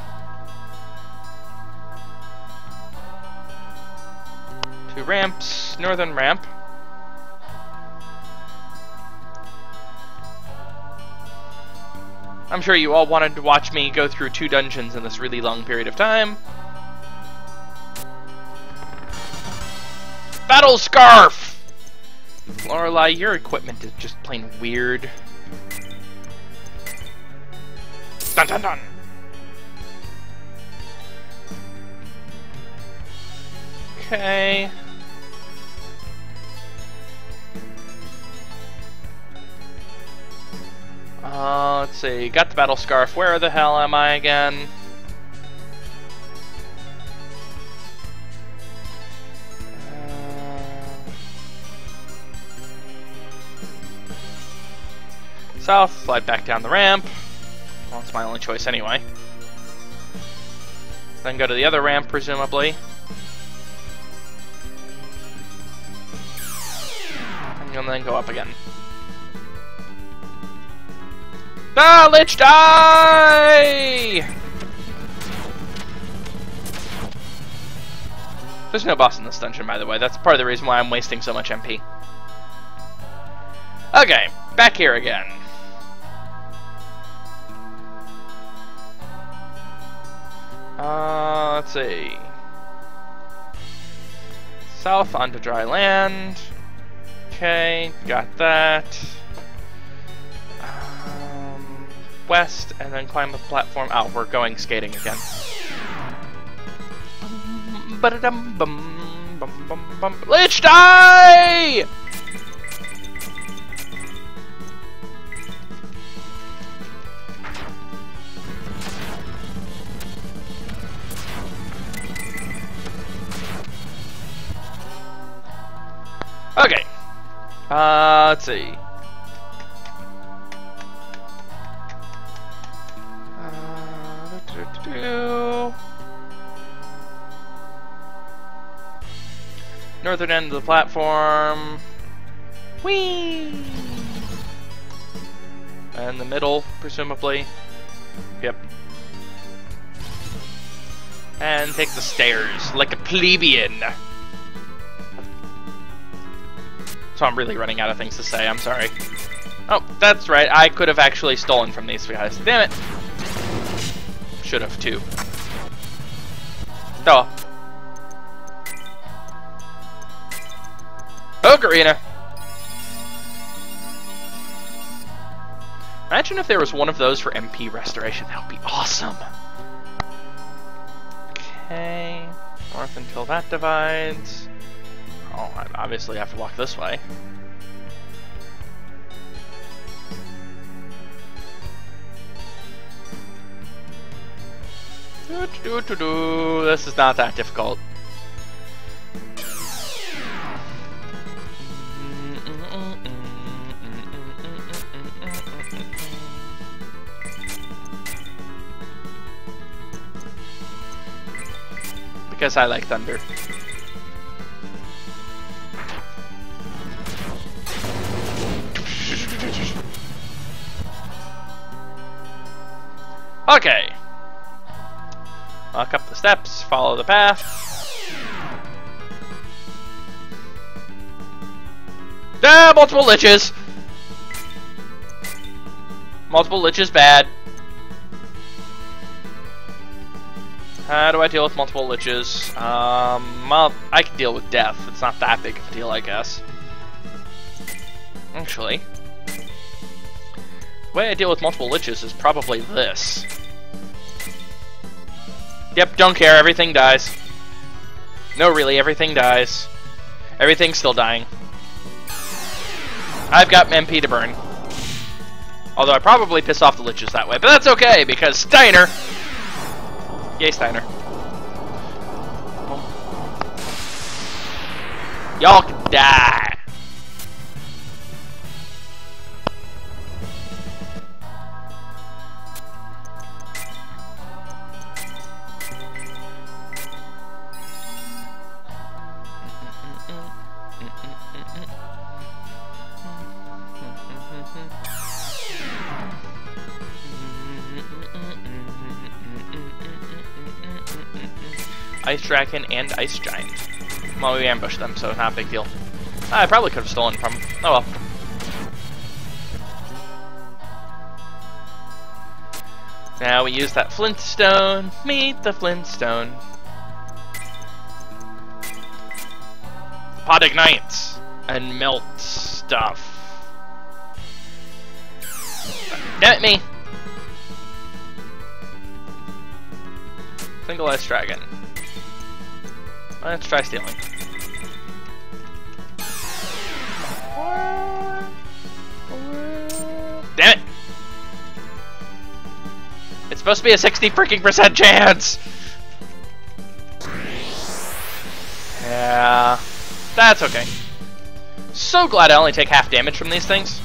Speaker 1: Two ramps, northern ramp. I'm sure you all wanted to watch me go through two dungeons in this really long period of time. Battle Scarf! Lorelei, your equipment is just plain weird. Dun dun dun! Okay. Uh, let's see. Got the battle scarf. Where the hell am I again? South, slide back down the ramp. Well, it's my only choice anyway. Then go to the other ramp, presumably. And then go up again. Ah, Lich, die! There's no boss in this dungeon, by the way. That's part of the reason why I'm wasting so much MP. Okay, back here again. Uh, let's see. South onto dry land. Okay, got that. Um, west, and then climb the platform. Oh, we're going skating again. Ba-da-dum-bum. Bum, bum, bum. Lich die! Okay. Uh, let's see. Uh, Northern end of the platform. Whee! And the middle, presumably. Yep. And take the stairs like a plebeian. So I'm really running out of things to say, I'm sorry. Oh, that's right, I could have actually stolen from these guys. Damn it! Should have, too. Oh. Ocarina! Imagine if there was one of those for MP restoration, that would be awesome! Okay, north until that divides. Oh, I obviously have to walk this way. This is not that difficult. Because I like thunder. Okay. Walk up the steps, follow the path. Ah, multiple liches! Multiple liches bad. How do I deal with multiple liches? Um, well, I can deal with death. It's not that big of a deal, I guess. Actually, way I deal with multiple liches is probably this. Yep, don't care, everything dies. No, really, everything dies. Everything's still dying. I've got MP to burn. Although I probably piss off the liches that way, but that's okay, because Steiner! Yay, Steiner. Y'all can die! Dragon, and Ice Giant. Well, we ambushed them, so not a big deal. I probably could have stolen from them. Oh well. Now we use that Flintstone. Meet the Flintstone. Pot ignites and melts stuff. Damn me! Single Ice Dragon. Uh, let's try stealing. Damn it! It's supposed to be a 60 freaking percent chance! Yeah, that's okay. So glad I only take half damage from these things.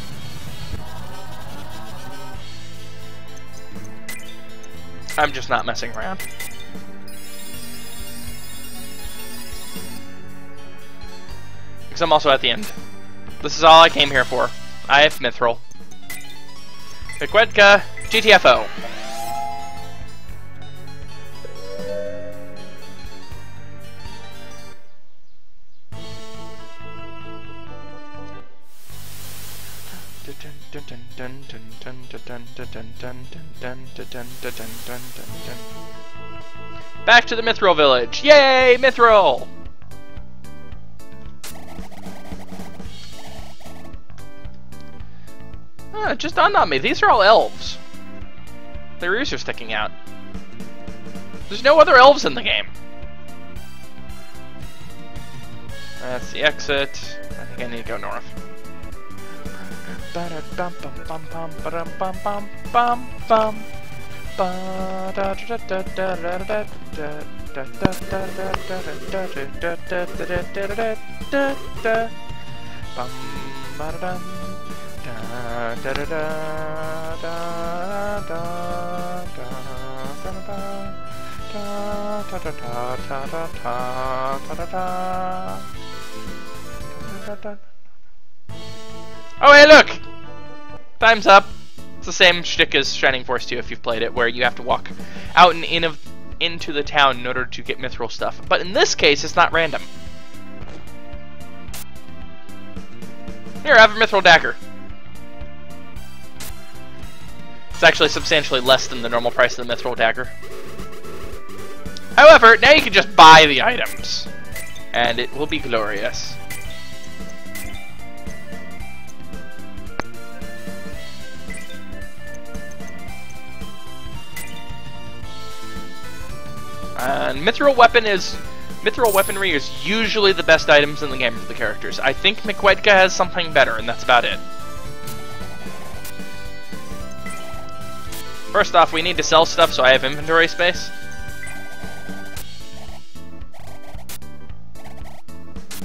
Speaker 1: I'm just not messing around. Because I'm also at the end. This is all I came here for. I have Mithril. Mikwedka, GTFO. Back to the Mithril Village! Yay, Mithril! It just dawned on me. These are all elves. Their ears are sticking out. There's no other elves in the game. That's the exit. I think I need to go north. Oh, hey, look! Time's up. It's the same shtick as Shining Force 2 if you've played it, where you have to walk out and in of, into the town in order to get mithril stuff. But in this case, it's not random. Here, I have a mithril dagger. It's actually substantially less than the normal price of the mithril dagger. However, now you can just buy the items, and it will be glorious. And mithril weapon is mithril weaponry is usually the best items in the game for the characters. I think Mikwedka has something better, and that's about it. First off, we need to sell stuff so I have inventory space.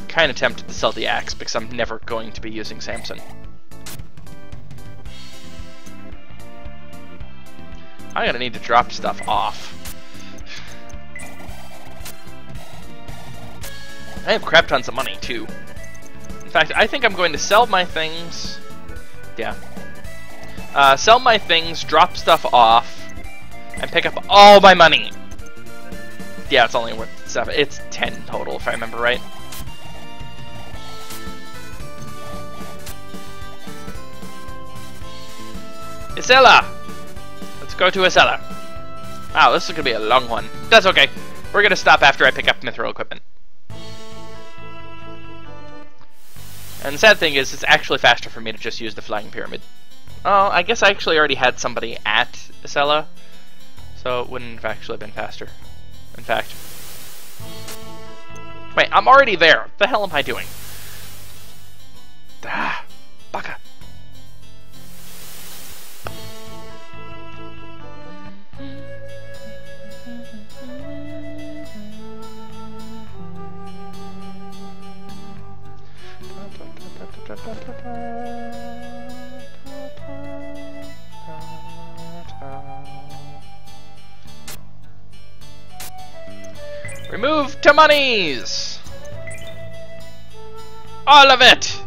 Speaker 1: Kind of tempted to sell the axe because I'm never going to be using Samson. I'm gonna need to drop stuff off. I have crap tons of money, too. In fact, I think I'm going to sell my things. Yeah. Uh, sell my things, drop stuff off, and pick up all my money. Yeah, it's only worth seven. It's ten total, if I remember right. Isella! Let's go to Isella. Wow, this is gonna be a long one. That's okay. We're gonna stop after I pick up mithril equipment. And the sad thing is, it's actually faster for me to just use the flying pyramid. Oh, I guess I actually already had somebody at Isella, so it wouldn't have actually been faster. In fact. Wait, I'm already there. What the hell am I doing? Ah, baka. Remove to monies! All of it!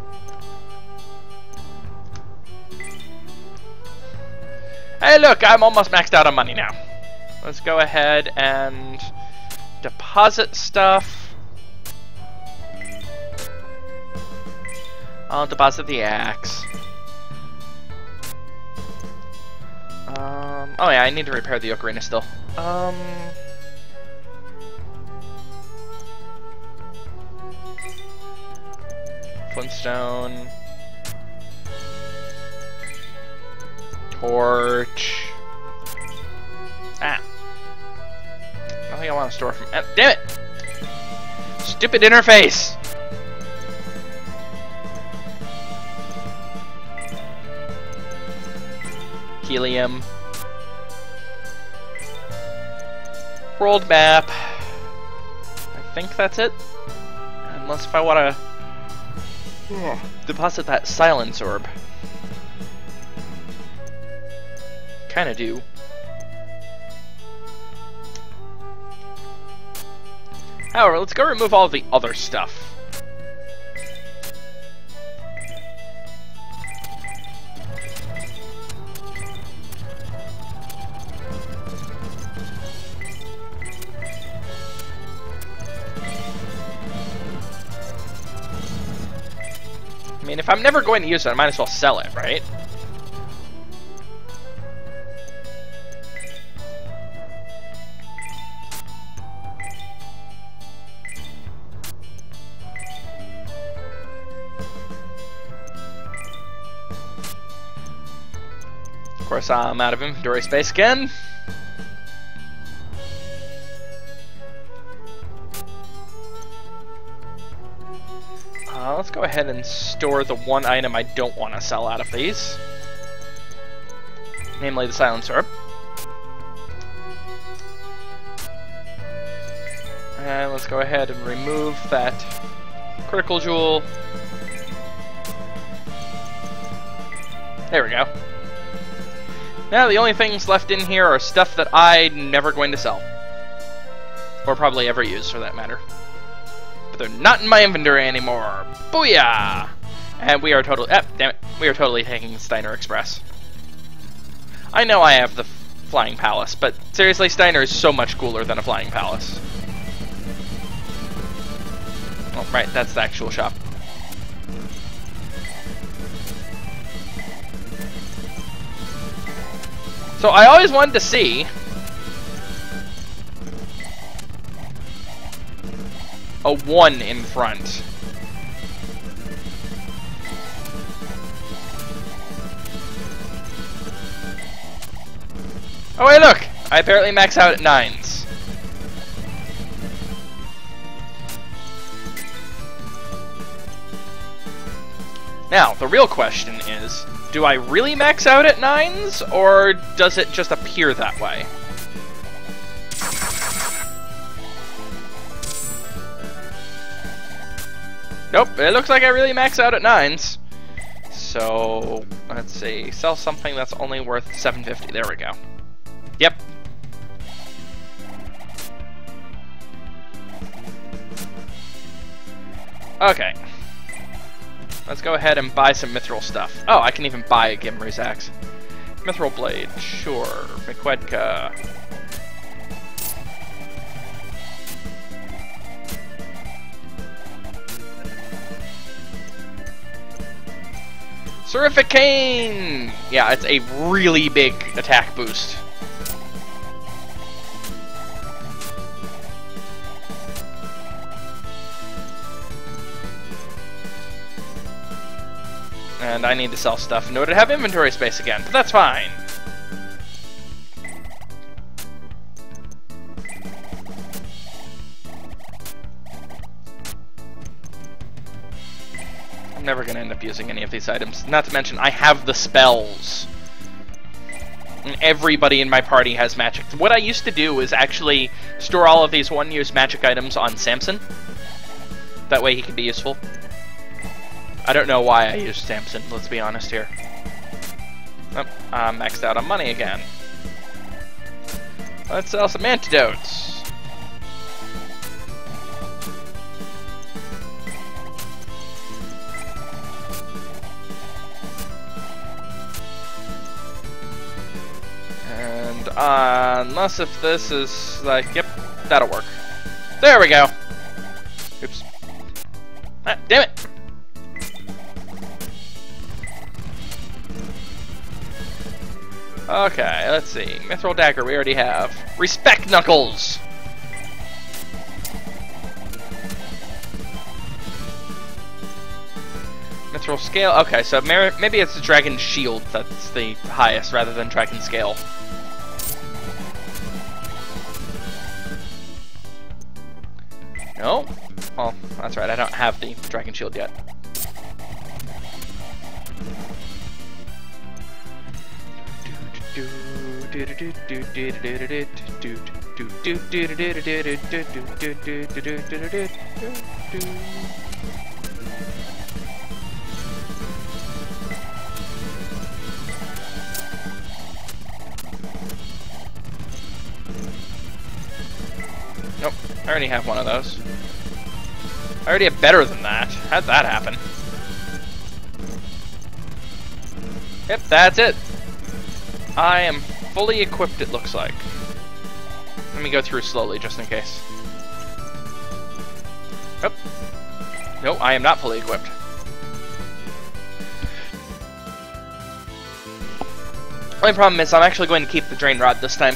Speaker 1: Hey look, I'm almost maxed out on money now. Let's go ahead and deposit stuff. I'll deposit the axe. Um, oh yeah, I need to repair the ocarina still. Um... Flintstone. Torch. Ah. I think I want to store from. Uh, damn it! Stupid interface! Helium. World map. I think that's it. Unless if I want to deposit that silence orb. Kinda do. However, let's go remove all the other stuff. Mean, if I'm never going to use it, I might as well sell it, right? Of course, I'm out of inventory space again. Let's go ahead and store the one item I don't want to sell out of these. Namely the Silent Orb. And let's go ahead and remove that Critical Jewel. There we go. Now the only things left in here are stuff that I'm never going to sell. Or probably ever use, for that matter. They're not in my inventory anymore. Booyah! And we are totally... Ah, damn it. We are totally taking Steiner Express. I know I have the Flying Palace, but seriously, Steiner is so much cooler than a Flying Palace. Oh, right, that's the actual shop. So I always wanted to see a 1 in front. Oh wait, look! I apparently max out at 9s. Now, the real question is, do I really max out at 9s, or does it just appear that way? Nope, it looks like I really max out at 9s. So, let's see, sell something that's only worth 750, there we go. Yep. Okay. Let's go ahead and buy some Mithril stuff. Oh, I can even buy a Gimri's axe. Mithril blade, sure. McQuedka. Certificane! Yeah, it's a really big attack boost. And I need to sell stuff in order to have inventory space again, but that's fine. Going to end up using any of these items. Not to mention, I have the spells. And everybody in my party has magic. What I used to do is actually store all of these one-use magic items on Samson. That way he can be useful. I don't know why I used Samson, let's be honest here. Oh, I'm maxed out on money again. Let's sell some antidotes. Uh, unless if this is like, yep, that'll work. There we go. Oops. Ah, damn it. Okay, let's see. Mithril Dagger we already have. Respect Knuckles! Mithril Scale. Okay, so maybe it's the Dragon Shield that's the highest rather than Dragon Scale. No? Well, that's right, I don't have the Dragon Shield yet. Nope, I already have one of those. I already have better than that. How'd that happen? Yep, that's it. I am fully equipped, it looks like. Let me go through slowly, just in case. Oh. No, I am not fully equipped. Only problem is I'm actually going to keep the Drain Rod this time.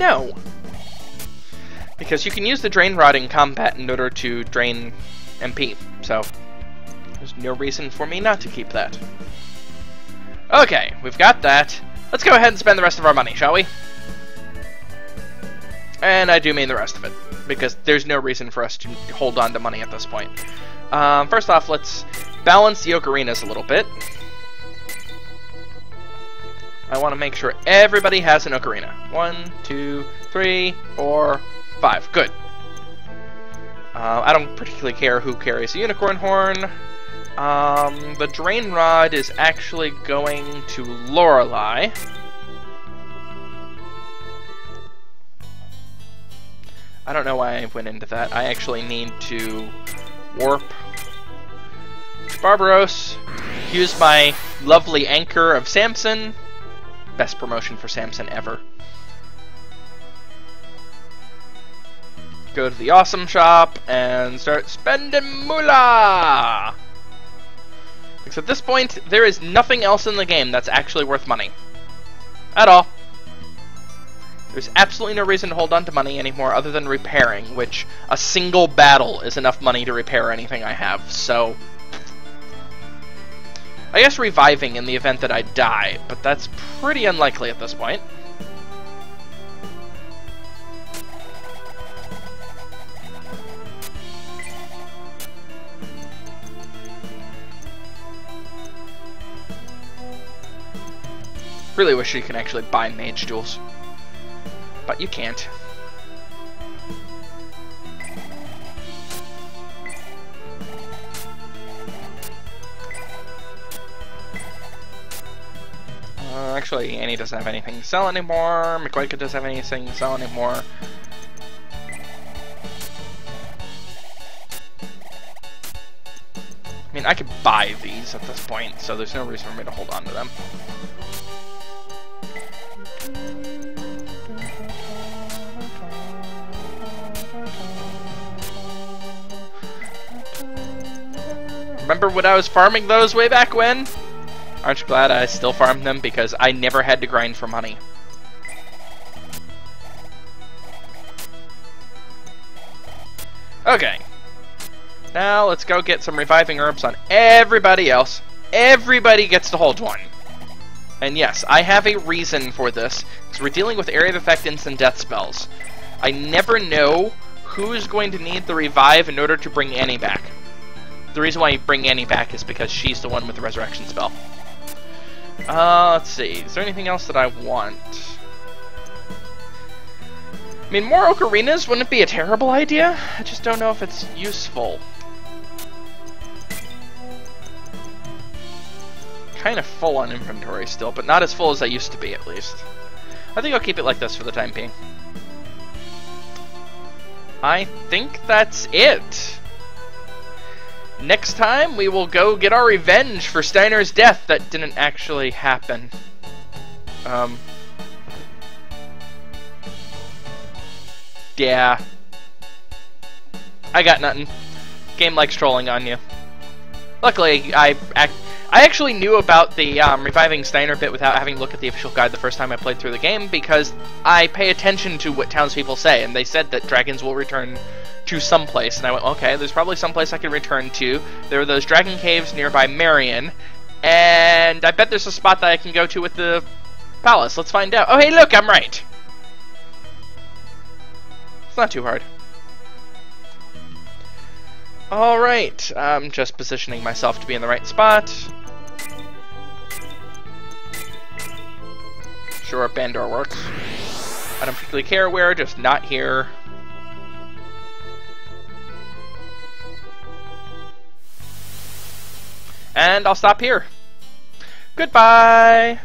Speaker 1: No! Because you can use the Drain Rod in combat in order to drain MP, so there's no reason for me not to keep that. Okay, we've got that. Let's go ahead and spend the rest of our money, shall we? And I do mean the rest of it, because there's no reason for us to hold on to money at this point. Um, first off, let's balance the ocarinas a little bit. I want to make sure everybody has an ocarina. One, two, three, four, five. Good. Uh, I don't particularly care who carries the unicorn horn. Um, the Drain Rod is actually going to Lorelei. I don't know why I went into that. I actually need to warp Barbaros, use my lovely anchor of Samson. Best promotion for Samson ever. Go to the awesome shop and start spending moolah! Because at this point, there is nothing else in the game that's actually worth money. At all. There's absolutely no reason to hold on to money anymore other than repairing, which a single battle is enough money to repair anything I have, so... I guess reviving in the event that I die, but that's pretty unlikely at this point. Really wish you can actually buy mage jewels. But you can't. Uh, actually, Annie doesn't have anything to sell anymore. McQuaker doesn't have anything to sell anymore. I mean, I could buy these at this point, so there's no reason for me to hold on to them. Remember when I was farming those way back when? Aren't you glad I still farm them because I never had to grind for money. Okay. Now let's go get some reviving herbs on everybody else. Everybody gets to hold one. And yes, I have a reason for this, because we're dealing with area of effect instant death spells. I never know who is going to need the revive in order to bring Annie back. The reason why you bring Annie back is because she's the one with the resurrection spell. Uh, let's see. Is there anything else that I want? I mean, more ocarinas wouldn't be a terrible idea. I just don't know if it's useful. Kind of full on inventory still, but not as full as I used to be, at least. I think I'll keep it like this for the time being. I think that's it. Next time, we will go get our revenge for Steiner's death that didn't actually happen. Um, Yeah. I got nothing. Game likes trolling on you. Luckily, I I actually knew about the um, reviving Steiner bit without having looked at the official guide the first time I played through the game because I pay attention to what townspeople say, and they said that dragons will return to some place, and I went, okay, there's probably some place I can return to. There are those dragon caves nearby Marion, and I bet there's a spot that I can go to with the palace. Let's find out. Oh, hey, look, I'm right. It's not too hard. Alright, I'm just positioning myself to be in the right spot. Sure, Bandor works. I don't particularly care where, just not here. And I'll stop here. Goodbye!